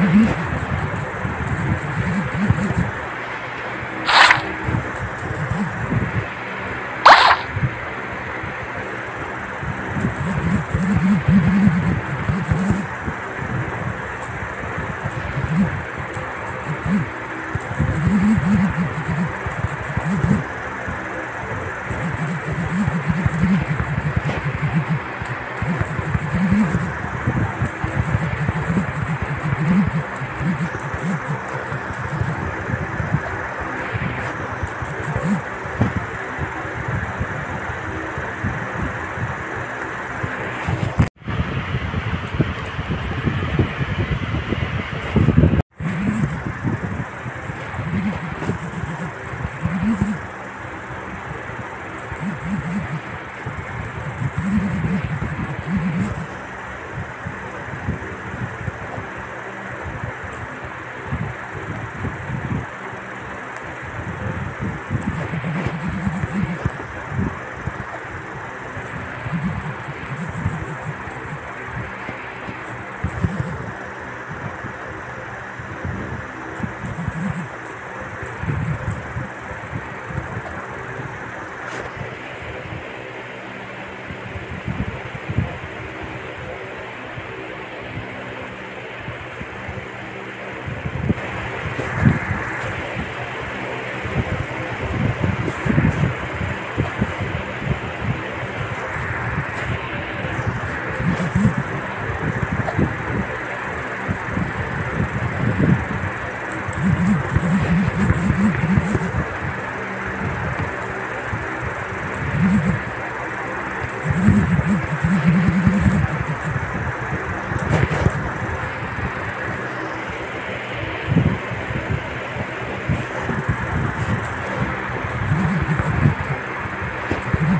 Mm-hmm.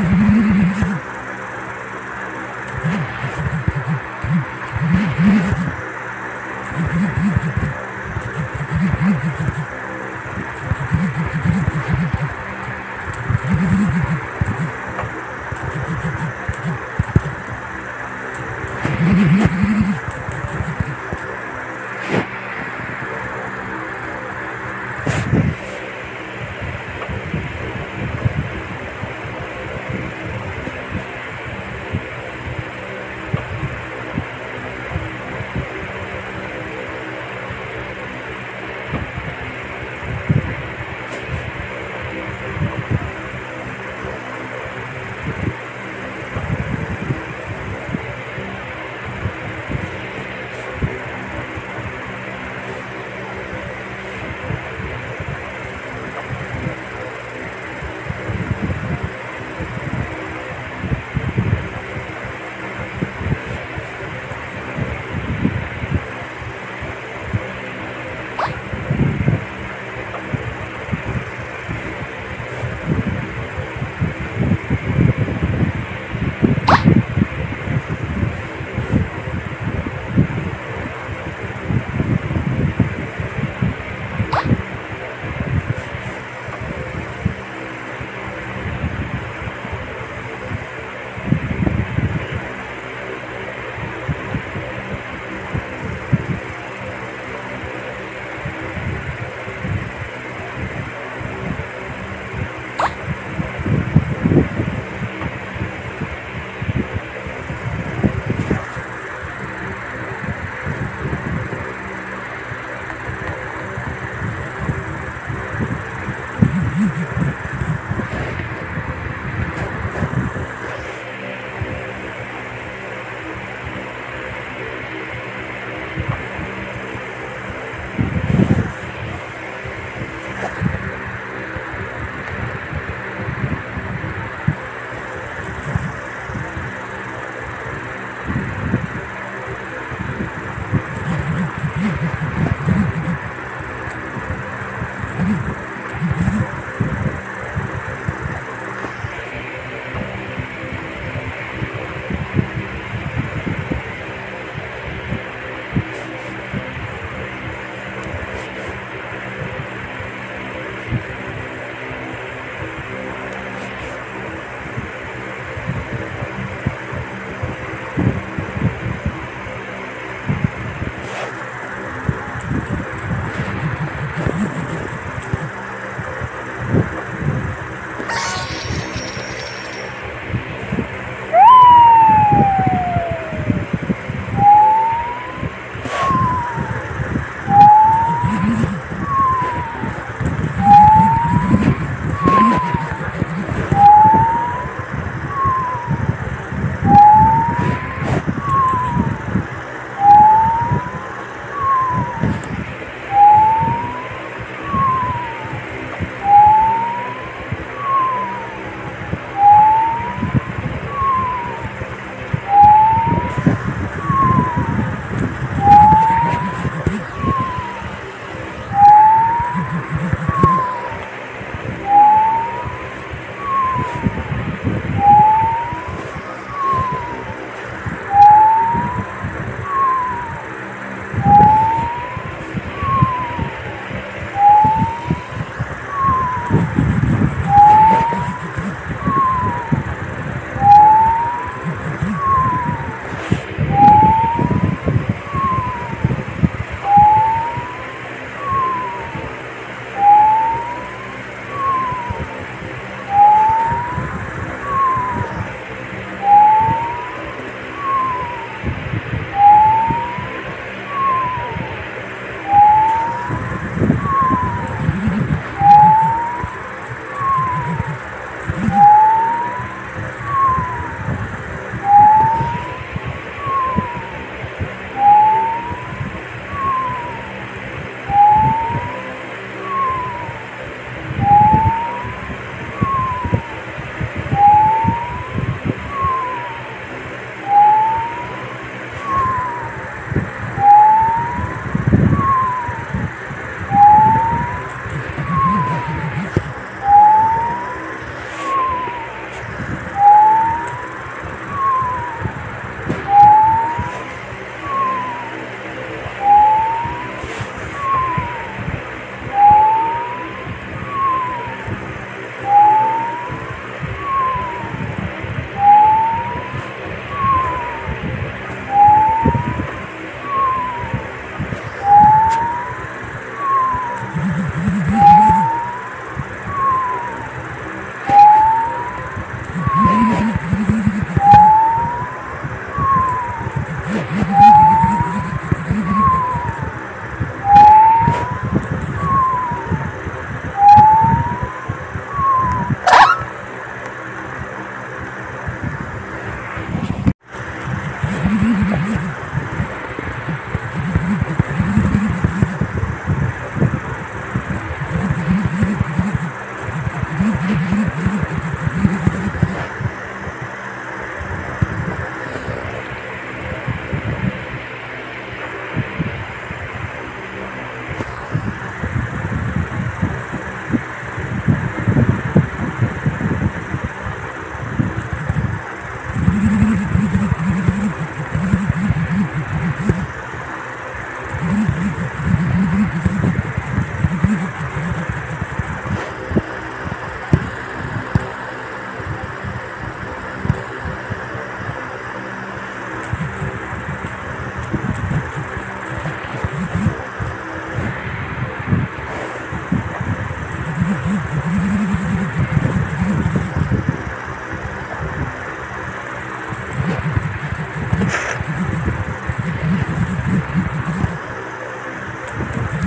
you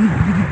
Mm-hmm.